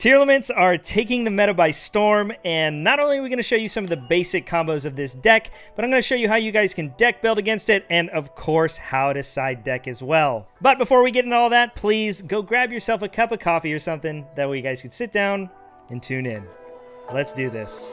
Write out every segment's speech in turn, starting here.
Tearlaments are taking the meta by storm, and not only are we going to show you some of the basic combos of this deck, but I'm going to show you how you guys can deck build against it, and of course, how to side deck as well. But before we get into all that, please go grab yourself a cup of coffee or something, that way you guys can sit down and tune in. Let's do this.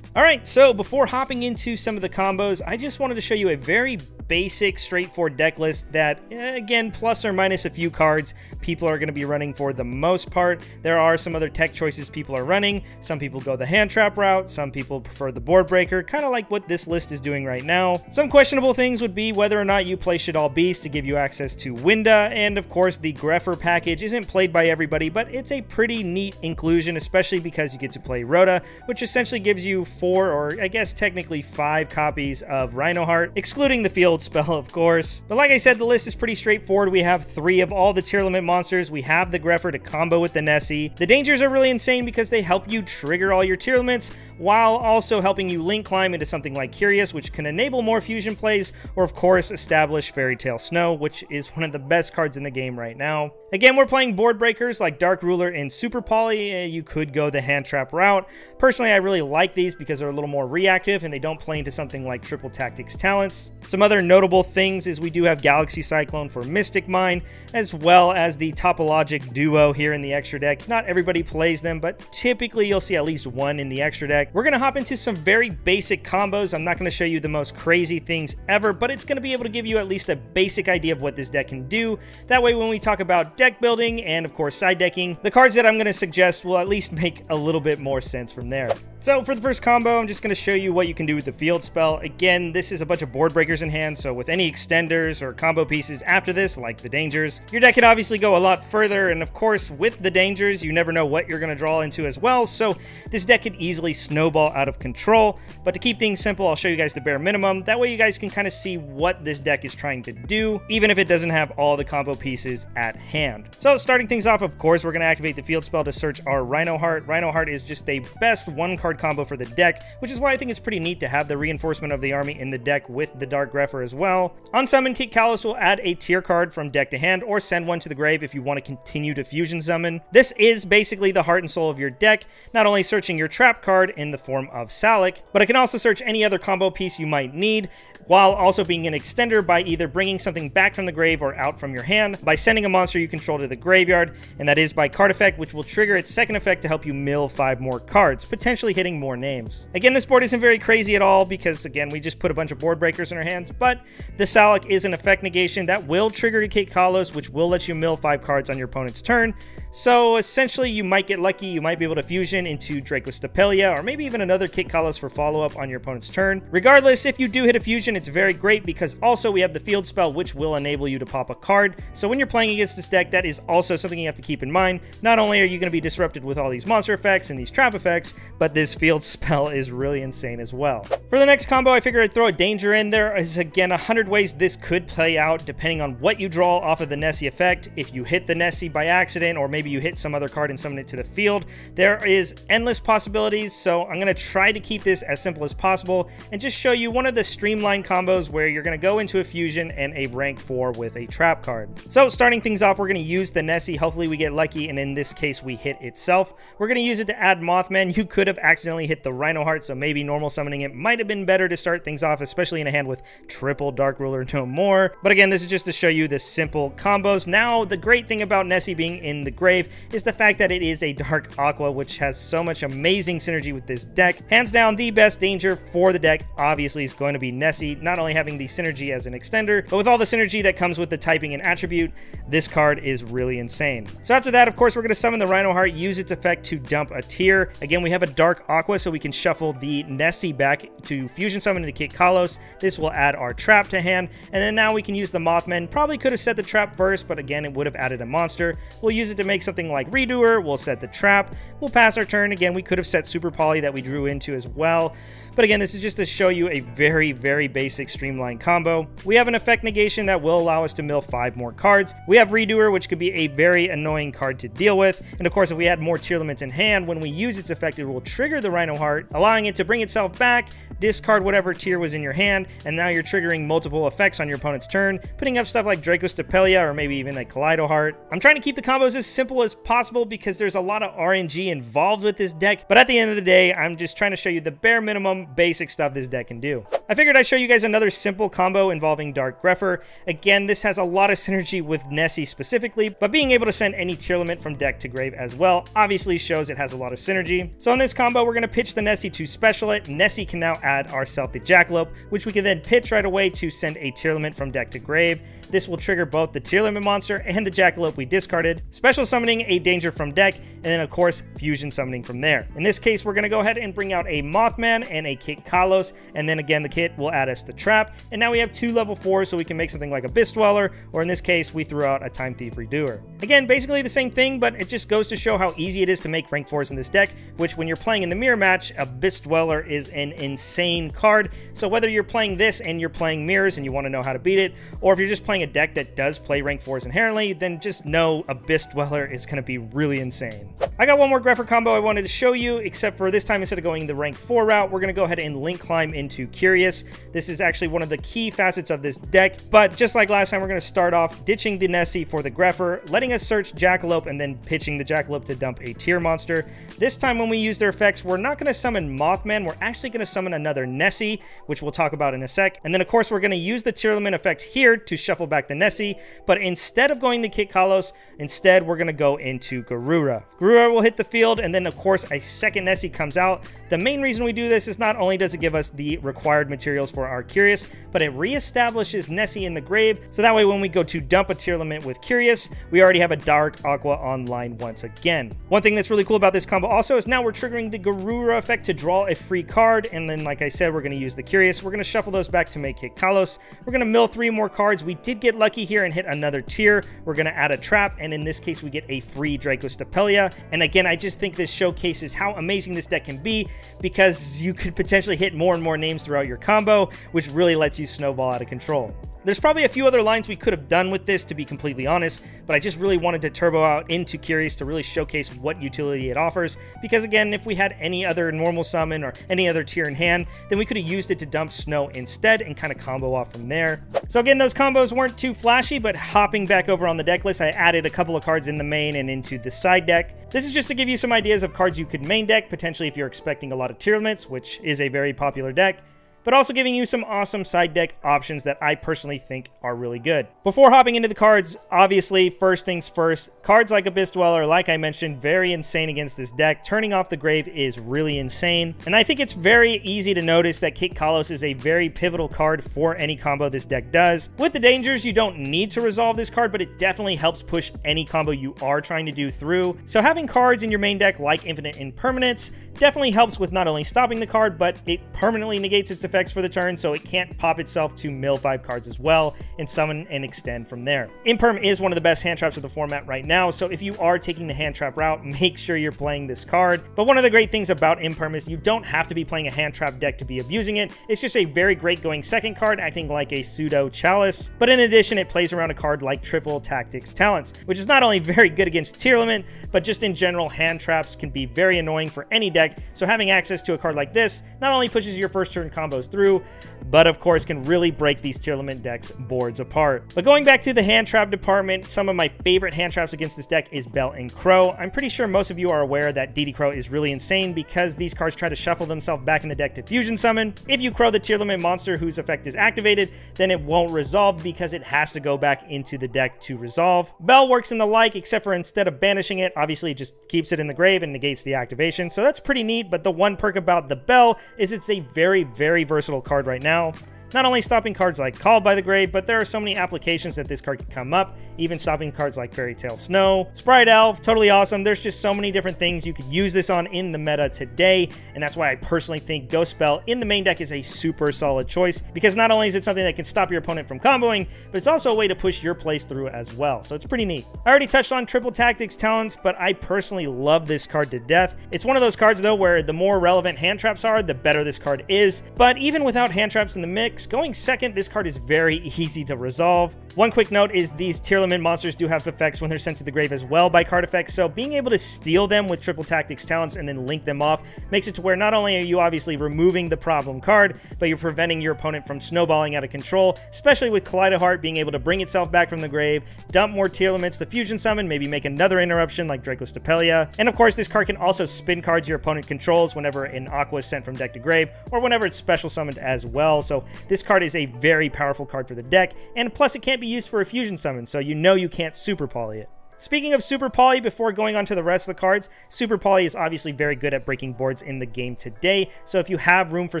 All right, so before hopping into some of the combos, I just wanted to show you a very basic, straightforward deck list that, eh, again, plus or minus a few cards, people are going to be running for the most part. There are some other tech choices people are running. Some people go the hand trap route, some people prefer the board breaker, kind of like what this list is doing right now. Some questionable things would be whether or not you play Shaddoll Beast to give you access to Winda, and of course, the Grepher package isn't played by everybody, but it's a pretty neat inclusion, especially because you get to play ROTA, which essentially gives you four, or I guess technically five copies of Reinoheart, excluding the field spell, of course. But like I said, the list is pretty straightforward. We have three of all the Tearlament monsters. We have the Grepher to combo with the Nessie. The dangers are really insane because they help you trigger all your Tearlaments while also helping you link climb into something like Curious, which can enable more fusion plays, or of course establish Fairy Tail Snow, which is one of the best cards in the game right now. Again, we're playing board breakers like Dark Ruler and Super Poly. Eh, you could go the hand trap route. Personally, I really like these because they're a little more reactive and they don't play into something like Triple Tactics Talents. Some other notable things is we do have Galaxy Cyclone for Mystic Mine, as well as the Topologic Duo here in the extra deck. Not everybody plays them, but typically you'll see at least one in the extra deck. We're going to hop into some very basic combos. I'm not going to show you the most crazy things ever, but it's going to be able to give you at least a basic idea of what this deck can do. That way, when we talk about deck building and of course side decking, the cards that I'm going to suggest will at least make a little bit more sense from there. So for the first combo, I'm just going to show you what you can do with the field spell. Again, this is a bunch of board breakers in hand, so with any extenders or combo pieces after this, like the dangers, your deck can obviously go a lot further, and of course, with the dangers, you never know what you're going to draw into as well, so this deck can easily snowball out of control. But to keep things simple, I'll show you guys the bare minimum. That way you guys can kind of see what this deck is trying to do, even if it doesn't have all the combo pieces at hand. So starting things off, of course, we're going to activate the field spell to search our Reinoheart. Rhino Heart is just a best one card combo for the deck, which is why I think it's pretty neat to have the reinforcement of the army in the deck with the Dark Grepher as well. On summon, Kitkallos will add a tier card from deck to hand or send one to the grave if you want to continue to fusion summon. This is basically the heart and soul of your deck, not only searching your trap card in the form of Sulliek, but it can also search any other combo piece you might need, while also being an extender by either bringing something back from the grave or out from your hand, by sending a monster you control to the graveyard, and that is by card effect, which will trigger its second effect to help you mill five more cards, potentially hitting more names. Again, this board isn't very crazy at all because, again, we just put a bunch of board breakers in our hands, but the Sulliek is an effect negation that will trigger a Kitkallos, which will let you mill five cards on your opponent's turn. So essentially, you might get lucky, you might be able to fusion into Dragostapelia, or maybe even another Kitkallos for follow-up on your opponent's turn. Regardless, if you do hit a fusion, it's very great because also we have the field spell, which will enable you to pop a card. So when you're playing against this deck, that is also something you have to keep in mind. Not only are you going to be disrupted with all these monster effects and these trap effects, but this field spell is really insane as well. For the next combo, I figured I'd throw a danger in. There is, again, a hundred ways this could play out depending on what you draw off of the Nessie effect. If you hit the Nessie by accident, or maybe you hit some other card and summon it to the field, there is endless possibilities. So I'm going to try to keep this as simple as possible and just show you one of the streamlined combos where you're going to go into a fusion and a rank 4 with a trap card. So starting things off, we're going to use the Nessie. Hopefully we get lucky, and in this case, we hit itself. We're going to use it to add Mothman. You could have accidentally hit the Reinoheart, so maybe normal summoning it might have been better to start things off, especially in a hand with triple Dark Ruler no more. But again, this is just to show you the simple combos. Now, the great thing about Nessie being in the grave is the fact that it is a Dark Aqua, which has so much amazing synergy with this deck. Hands down, the best danger for the deck, obviously, is going to be Nessie, not only having the synergy as an extender, but with all the synergy that comes with the typing and attribute, this card is really insane. So after that, of course, we're going to summon the Reinoheart, use its effect to dump a tier. Again, we have a Dark Aqua so we can shuffle the Nessie back to Fusion Summon into Kitkallos. This will add our trap to hand, and then now we can use the Mothman. Probably could have set the trap first, but again, it would have added a monster. We'll use it to make something like Redoer. We'll set the trap. We'll pass our turn. Again, we could have set Super Poly that we drew into as well. But again, this is just to show you a very, very basic streamlined combo. We have an effect negation that will allow us to mill five more cards. We have Redoer, which could be a very annoying card to deal with. And of course, if we had more Tearlaments in hand, when we use its effect, it will trigger the Reinoheart, allowing it to bring itself back, discard whatever tier was in your hand, and now you're triggering multiple effects on your opponent's turn, putting up stuff like Dragostapelia or maybe even a Kaleido Heart. I'm trying to keep the combos as simple as possible because there's a lot of RNG involved with this deck, but at the end of the day, I'm just trying to show you the bare minimum basic stuff this deck can do. I figured I'd show you guys another simple combo involving Dark Grepher. Again, this has a lot of synergy with Nessie specifically, but being able to send any Tearlament from deck to grave as well obviously shows it has a lot of synergy. So in this combo, we're going to pitch the Nessie to special it. Nessie can now add our Stealthy Jackalope, which we can then pitch right away to send a Tearlament from deck to grave. This will trigger both the Tearlament monster and the Jackalope we discarded, special summoning a danger from deck, and then of course, fusion summoning from there. In this case, we're going to go ahead and bring out a Mothman and a Kitkallos, and then again, the kit will add us the trap, and now we have two level 4s, so we can make something like a Abyss Dweller, or in this case, we threw out a Time Thief Redoer. Again, basically the same thing, but it just goes to show how easy it is to make rank 4s in this deck, which when you're playing in the mirror match, Abyss Dweller is an insane card, so whether you're playing this and you're playing mirrors and you want to know how to beat it, or if you're just playing a deck that does play rank 4s inherently, then just know Abyss Dweller is going to be really insane. I got one more Grepher combo I wanted to show you, except for this time instead of going the rank 4 route, we're going to go ahead and link climb into Curious. This is actually one of the key facets of this deck, but just like last time, we're going to start off ditching the Nessie for the Grepher, letting us search Jackalope, and then pitching the Jackalope to dump a tier monster. This time when we use their effects, we're not going to summon Mothman, we're actually going to summon another Nessie, which we'll talk about in a sec. And then of course, we're going to use the Tearlament effect here to shuffle back the Nessie, but instead of going to Kitkallos, instead we're going to go into Garura. Garura will hit the field, and then of course a second Nessie comes out. The main reason we do this is not only does it give us the required materials for our Curious, but it reestablishes Nessie in the grave, so that way when we go to dump a Tearlament with Curious, we already have a Dark Aqua online once again. One thing that's really cool about this combo also is now we're triggering the Garura effect to draw a free card, and then like I said, we're going to use the Curious. We're going to shuffle those back to make Kitkallos. We're going to mill three more cards. We did get lucky here and hit another tier. We're going to add a trap, and in this case, we get a free Dragostapelia. And again, I just think this showcases how amazing this deck can be because you could potentially hit more and more names throughout your combo, which really lets you snowball out of control. There's probably a few other lines we could have done with this, to be completely honest, but I just really wanted to turbo out into Curious to really showcase what utility it offers, because again, if we had any other normal summon or any other tier in hand, then we could have used it to dump Snow instead and kind of combo off from there. So again, those combos weren't too flashy, but hopping back over on the deck list, I added a couple of cards in the main and into the side deck. This is just to give you some ideas of cards you could main deck, potentially if you're expecting a lot of Tearlaments, which is a very popular deck but also giving you some awesome side deck options that I personally think are really good. Before hopping into the cards, obviously, first things first, cards like Abyss Dweller, like I mentioned, very insane against this deck. Turning off the grave is really insane, and I think it's very easy to notice that Kitkallos is a very pivotal card for any combo this deck does. With the dangers, you don't need to resolve this card, but it definitely helps push any combo you are trying to do through. So having cards in your main deck like Infinite Impermanence definitely helps with not only stopping the card, but it permanently negates its effects for the turn, so it can't pop itself to mill 5 cards as well, and summon and extend from there. Imperm is one of the best hand traps of the format right now, so if you are taking the hand trap route, make sure you're playing this card. But one of the great things about Imperm is you don't have to be playing a hand trap deck to be abusing it. It's just a very great going second card, acting like a pseudo chalice. But in addition, it plays around a card like Triple Tactics Talents, which is not only very good against Tearlament, but just in general, hand traps can be very annoying for any deck, so having access to a card like this not only pushes your first turn combos through, but of course can really break these Tearlament decks boards apart. But going back to the hand trap department, some of my favorite hand traps against this deck is Belle and Crow. I'm pretty sure most of you are aware that DD Crow is really insane because these cards try to shuffle themselves back in the deck to fusion summon. If you crow the Tearlament monster whose effect is activated, then it won't resolve because it has to go back into the deck to resolve. Belle works in the like, except for instead of banishing it, obviously it just keeps it in the grave and negates the activation. So that's pretty neat, but the one perk about the Belle is it's a very, very versatile card right now. Not only stopping cards like Called by the Grave, but there are so many applications that this card can come up, even stopping cards like Fairy Tail Snow. Sprite Elf, totally awesome. There's just so many different things you could use this on in the meta today, and that's why I personally think Ghost Belle in the main deck is a super solid choice, because not only is it something that can stop your opponent from comboing, but it's also a way to push your plays through as well, so it's pretty neat. I already touched on Triple Tactics talents, but I personally love this card to death. It's one of those cards, though, where the more relevant hand traps are, the better this card is, but even without hand traps in the mix, going second, this card is very easy to resolve. One quick note is these Tearlament monsters do have effects when they're sent to the grave as well by card effects, so being able to steal them with Triple Tactics talents and then link them off makes it to where not only are you obviously removing the problem card, but you're preventing your opponent from snowballing out of control, especially with Kaleido Heart being able to bring itself back from the grave, dump more Tearlaments to fusion summon, maybe make another interruption like Dragostapelia. And of course, this card can also spin cards your opponent controls whenever an Aqua is sent from deck to grave, or whenever it's special summoned as well. So this card is a very powerful card for the deck, and plus it can't be used for a fusion summon, so you know you can't super poly it. Speaking of Super Poly, before going on to the rest of the cards, Super Poly is obviously very good at breaking boards in the game today, so if you have room for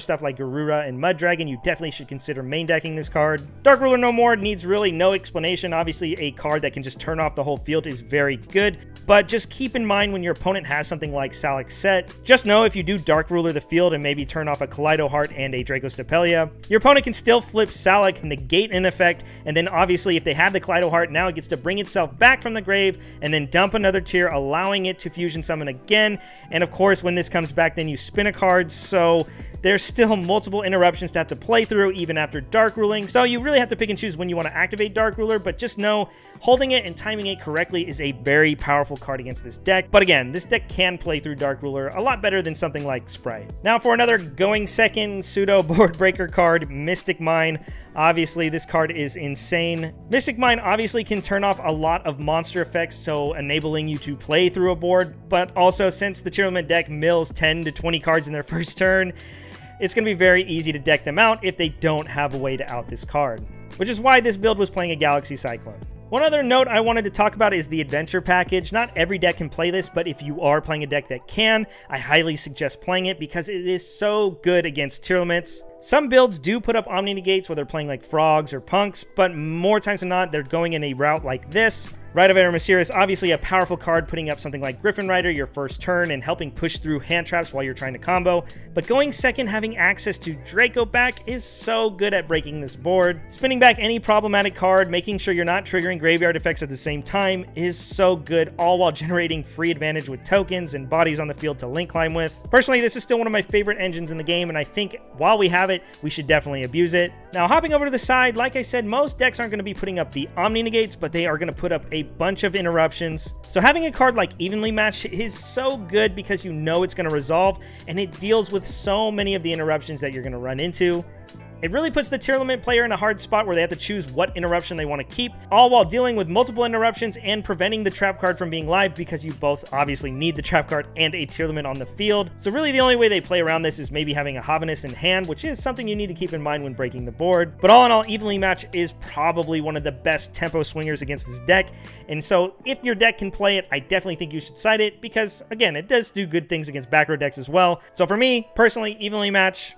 stuff like Garura and Mudragon, you definitely should consider main decking this card. Dark Ruler No More needs really no explanation. Obviously, a card that can just turn off the whole field is very good, but just keep in mind when your opponent has something like Sulliek set, just know if you do Dark Ruler the field and maybe turn off a Kaleido Heart and a Draco Dragostapelia, your opponent can still flip Sulliek, negate an effect, and then obviously if they have the Kaleido Heart, now it gets to bring itself back from the grave and then dump another tier, allowing it to fusion summon again. And of course, when this comes back, then you spin a card. So there's still multiple interruptions to have to play through even after Dark Ruling. So you really have to pick and choose when you want to activate Dark Ruler, but just know holding it and timing it correctly is a very powerful card against this deck. But again, this deck can play through Dark Ruler a lot better than something like Sprite. Now for another going second pseudo board breaker card, Mystic Mine. Obviously, this card is insane. Mystic Mine obviously can turn off a lot of monster effects, so enabling you to play through a board, but also since the Tearlament deck mills 10 to 20 cards in their first turn, it's going to be very easy to deck them out if they don't have a way to out this card, which is why this build was playing a Galaxy Cyclone. One other note I wanted to talk about is the adventure package. Not every deck can play this, but if you are playing a deck that can, I highly suggest playing it because it is so good against Tearlaments. Some builds do put up Omni Negates where they're playing like Frogs or Punks, but more times than not, they're going in a route like this, Rite of Aramesir is obviously a powerful card, putting up something like Gryphon Rider your first turn and helping push through hand traps while you're trying to combo, but going second having access to Dracoback is so good at breaking this board. Spinning back any problematic card, making sure you're not triggering graveyard effects at the same time is so good, all while generating free advantage with tokens and bodies on the field to link climb with. Personally, this is still one of my favorite engines in the game, and I think while we have it, we should definitely abuse it. Now, hopping over to the side, like I said, most decks aren't going to be putting up the Omni Negates, but they are going to put up a bunch of interruptions. So having a card like Evenly Matched is so good because you know it's going to resolve, and it deals with so many of the interruptions that you're going to run into. It really puts the Tearlament player in a hard spot where they have to choose what interruption they want to keep, all while dealing with multiple interruptions and preventing the trap card from being live because you both obviously need the trap card and a Tearlament on the field. So really the only way they play around this is maybe having a Havnis in hand, which is something you need to keep in mind when breaking the board. But all in all, Evenly Match is probably one of the best tempo swingers against this deck, and so if your deck can play it, I definitely think you should side it because, again, it does do good things against back row decks as well. So for me, personally, Evenly Match,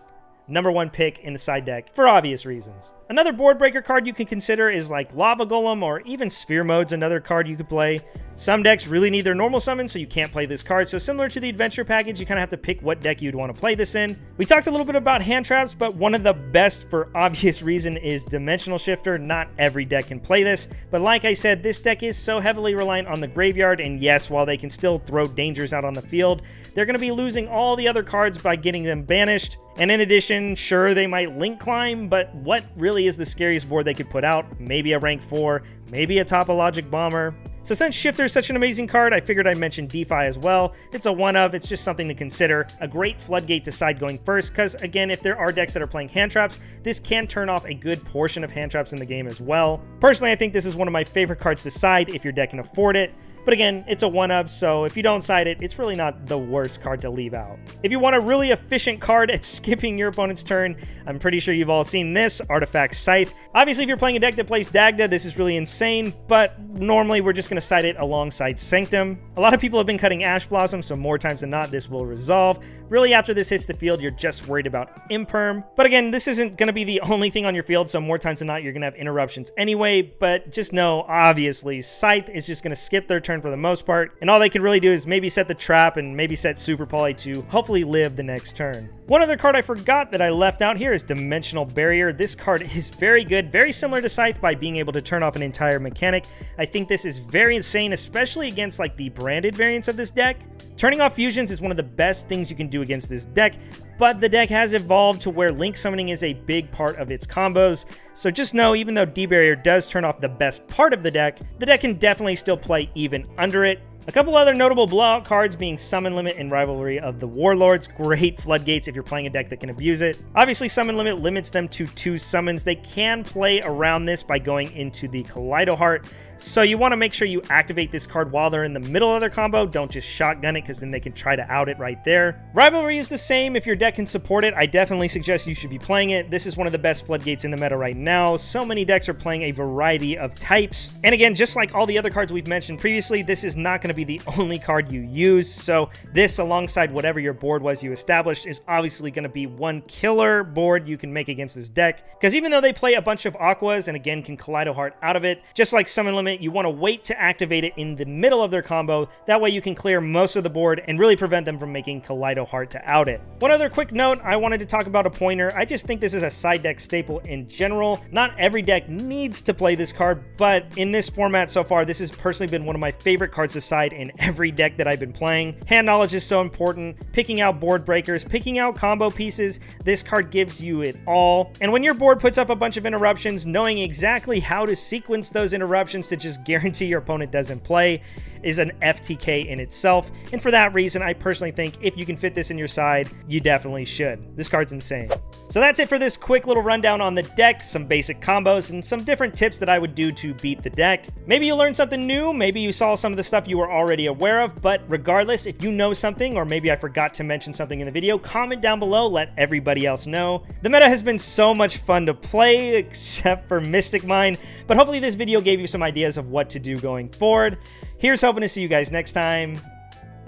number one pick in the side deck for obvious reasons. Another board breaker card you can consider is like Lava Golem or even Sphere Mode's another card you could play. Some decks really need their normal summon, so you can't play this card. So similar to the adventure package, you kind of have to pick what deck you'd want to play this in. We talked a little bit about hand traps, but one of the best for obvious reason is Dimensional Shifter. Not every deck can play this, but like I said, this deck is so heavily reliant on the graveyard, and yes, while they can still throw dangers out on the field, they're going to be losing all the other cards by getting them banished. And in addition, sure, they might link climb, but what really is the scariest board they could put out? Maybe a rank 4, maybe a Topologic Bomber. So since Shifter is such an amazing card, I figured I'd mention DeFi as well. It's a one-of, it's just something to consider. A great floodgate to side going first, because again, if there are decks that are playing hand traps, this can turn off a good portion of hand traps in the game as well. Personally, I think this is one of my favorite cards to side if your deck can afford it. But again, it's a one of, so if you don't side it, it's really not the worst card to leave out. If you want a really efficient card at skipping your opponent's turn, I'm pretty sure you've all seen this, Artifact Scythe. Obviously, if you're playing a deck that plays Dagda, this is really insane, but normally we're just just going to side it alongside Sanctum. A lot of people have been cutting Ash Blossom, so more times than not, this will resolve. Really, after this hits the field, you're just worried about Imperm. But again, this isn't going to be the only thing on your field, so more times than not, you're going to have interruptions anyway. But just know, obviously, Scythe is just going to skip their turn for the most part, and all they can really do is maybe set the trap and maybe set Super Poly to hopefully live the next turn. One other card I forgot that I left out here is Dimensional Barrier. This card is very good, very similar to Scythe by being able to turn off an entire mechanic. I think this is very insane, especially against like the branded variants of this deck. Turning off fusions is one of the best things you can do against this deck, but the deck has evolved to where link summoning is a big part of its combos. So just know, even though D-Barrier does turn off the best part of the deck, the deck can definitely still play even under it. A couple other notable blowout cards being Summon Limit and Rivalry of the Warlords. Great floodgates if you're playing a deck that can abuse it. Obviously, Summon Limit limits them to two summons. They can play around this by going into the Kaleido Heart, so you want to make sure you activate this card while they're in the middle of their combo. Don't just shotgun it, because then they can try to out it right there. Rivalry is the same. If your deck can support it, I definitely suggest you should be playing it. This is one of the best floodgates in the meta right now. So many decks are playing a variety of types. And again, just like all the other cards we've mentioned previously, this is not going to be the only card you use. So this, alongside whatever your board was you established, is obviously going to be one killer board you can make against this deck. Because even though they play a bunch of Aquas and again can Kaleido Heart out of it, just like Summon Limit, you want to wait to activate it in the middle of their combo. That way you can clear most of the board and really prevent them from making Kaleido Heart to out it. One other quick note, I wanted to talk about Appointer. I just think this is a side deck staple in general. Not every deck needs to play this card, but in this format so far, this has personally been one of my favorite cards to side in every deck that I've been playing. Hand knowledge is so important. Picking out board breakers, picking out combo pieces. This card gives you it all. And when your board puts up a bunch of interruptions, knowing exactly how to sequence those interruptions to just guarantee your opponent doesn't play is an FTK in itself. And for that reason, I personally think if you can fit this in your side, you definitely should. This card's insane. So that's it for this quick little rundown on the deck, some basic combos, and some different tips that I would do to beat the deck. Maybe you learned something new, maybe you saw some of the stuff you were already aware of, but regardless, if you know something, or maybe I forgot to mention something in the video, comment down below, let everybody else know. The meta has been so much fun to play, except for Mystic Mine, but hopefully this video gave you some ideas of what to do going forward. Here's hoping to see you guys next time.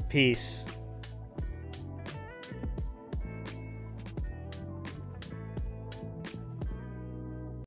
Peace.